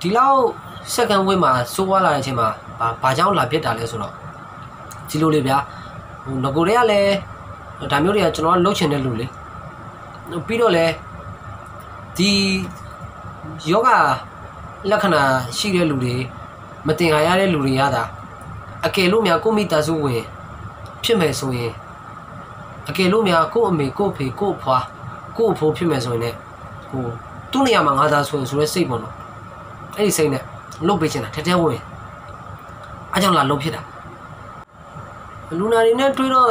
ဒီလောက်စက္ကန့်ဝင်းမှာစိုးွားလာတဲ့အချိန်မှာဘာဘာကြောင့်လာပြစ်တာလဲဆိုတော့ဒီလိုလေဗျာဟိုငကိုတွေကလည်းဒါမျိုးတွေကကျွန်တော်ကလှုပ်ချင်တဲ့လူလေပြီးတော့လည်းဒီယောဂလက္ခဏာရှိတဲ့လူတွေမတင်ဟာရတဲ့လူတွေရတာအကယ်လို့များကိုမိသားစုဝင်ဖြစ်မယ်ဆိုရင်အကယ်လို့များကိုအမေကိုဖေကိုဖွာကိုအဖိုးဖြစ်မယ်ဆိုရင်လည်းဟိုသူ့နေရာမှာငါသားဆိုရင်ဆိုရဲစိတ်ပေါ့နော် အဲ့ဒီစိတ်နဲ့လုတ်ပေးချင်တာထက်ထဲဝင်အားကြောင့်လာလုတ်ဖြစ်တာလူနာတွေနဲ့တွေ့တော့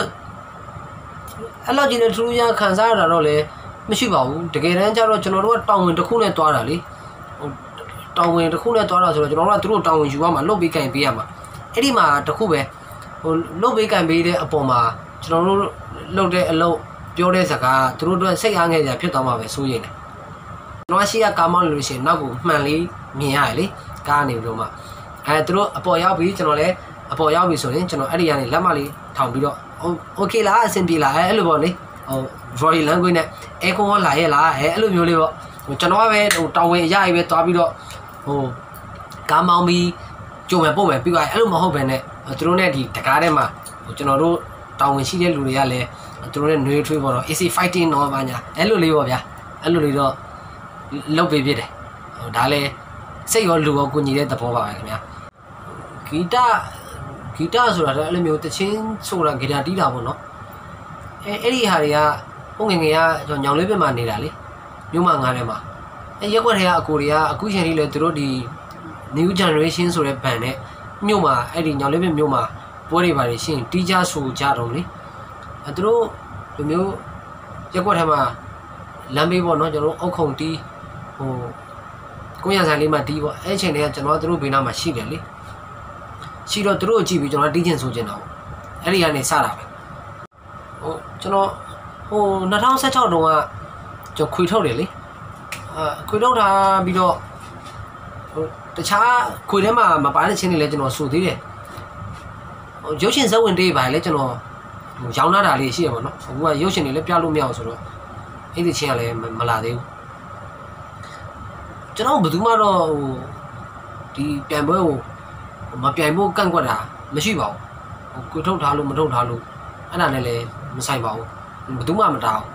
အဲ့လောက်ကြီးနဲ့ထူးခြားခံစားရတာတော့လည်းမရှိပါဘူးတကယ်တမ်းကျတော့ကျွန်တော်တို့ကတောင်ဝင်တစ်ခုနဲ့တွားတာလေဟိုတောင်ဝင်တစ်ခုနဲ့တွားတာဆိုတော့ကျွန်တော်တို့ကသူတို့တောင်ဝင်ယူရမှာလုတ်ပြီးကင်ပေးရမှာအဲ့ဒီမှာတစ်ခုပဲဟိုလုတ်ပြီးကင်ပေးတဲ့အပေါ်မှာကျွန်တော်တို့လုတ်တဲ့အလုပ်ပြောတဲ့စကားသူတို့အတွက်စိတ်အားငယ်ကြဖြစ်သွားမှာပဲစိုးရိမ်တယ်ကျွ န်တော်ရှိရကားမောင်းလို့ရှိရင်နောက်ကိုမှန်လေးမြင်ရတယ်လေကားနေပြီးတော့မှအဲသူတို့အပေါ်ရောက်ပြီးကျွန်တော်လည်းအပေါ်ရောက်ပြီဆိုရင်ကျွန်တော်အဲ့ဒီကနေလက်မလေးထောင်ပြီးတော့โอเคလားအဆင်ပြေလားအဲ့လိုပေါ့လေဟို body language နဲ့ echo လာရဲ့လားအဲအဲ့လိုမျိုးလေးပေါ့ဟိုကျွန်တော်ကပဲဟိုတောင်ဝင်အရကြီးပဲသွားပြီးတော့ဟိုကားမောင်းပြီးကြုံမယ်ပို့မယ်ပြီးသွားအဲ့လိုမဟုတ်ပဲနဲ့သူတို့နဲ့ဒီတကားထဲမှာဟိုကျွန်တော်တို့တောင်ဝင်ရှိတဲ့လူတွေကလည်းသူတို့နဲ့နှွေးထွေးပေါ့တော့ AC fighting တော့ပါညာအဲ့လိုလေးပေါ့ဗျာအဲ့လိုလေးတော့ လုတ်ပေးပြတယ်ဟိုဒါလည်းစိတ်ရောလူရောကိုညီတဲ့သဘောပါပဲခင်ဗျာဂီတဂီတဆိုတာလည်းအဲ့လိုမျိုးတချင်းဆိုတာဂီတာတီးတာပေါ့နော်အဲအဲ့ဒီဟာတွေကဟိုငငယ်ကကျွန်တော်ညောင်လေးပြမှာနေတာလေမြို့မငားထဲမှာအဲရက်ွက်ထဲကအကိုတွေကအခုချိန်ကြီးလဲသူတို့ဒီ new generation ဆိုတဲ့ဘန်နဲ့မြို့မှာအဲ့ဒီညောင်လေးပြမြို့မှာပွဲတွေပါတယ်ရှင်တီးကြဆိုကြတော့လေအဲသူတို့ဒီမျိုးရက်ွက်ထဲမှာလမ်းဘေးပေါ့နော်ကျွန်တော်တို့အုတ်ခုံတီး ဟိုကိုရဆိုင်လေးမှာတီးပေါ့အဲ့ချိန်တည်းကကျွန်တော်တို့ဘေးနားမှာရှိတယ်လေရှိတော့သူတို့ကြည့်ပြီးကျွန်တော်တီးချင်ဆိုချင်တာပေါ့အဲ့ဒီကနေစတာပဲဟိုကျွန်တော်ဟို2016တုန်းကကျွန်တော်ခွေထုတ်တယ်လေအာခွေထုတ်ထားပြီးတော့ဟိုတခြားခွေထဲမှာမပါတဲ့ချင်းတွေလည်းကျွန်တော်ဆိုသေးတယ်ဟိုရုပ်ရှင်ဇက်ဝင်တွေပါလေကျွန်တော်ဟိုရောင်းလာတာလေးရှိရပါတော့အခုကရုပ်ရှင်တွေလည်းပြလို့မရအောင်ဆိုတော့အဲ့ဒီချင်းကလည်းမလာသေးဘူး ကျွန်တော်ဘယ်သူမှတော့ဟိုဒီပြန်ပွဲကိုမပြိုင်ဖို့ကန့်ကွက်တာမရှိပါဘူးဟိုကိုထုတ်ထားလို့မထုတ်ထားလို့အဲ့ဒါနဲ့လည်းမဆိုင်ပါဘူးဘယ်သူမှမတားဘူး